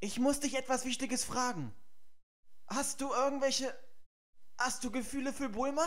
Ich muss dich etwas Wichtiges fragen. Hast du irgendwelche. Hast du Gefühle für Bulma?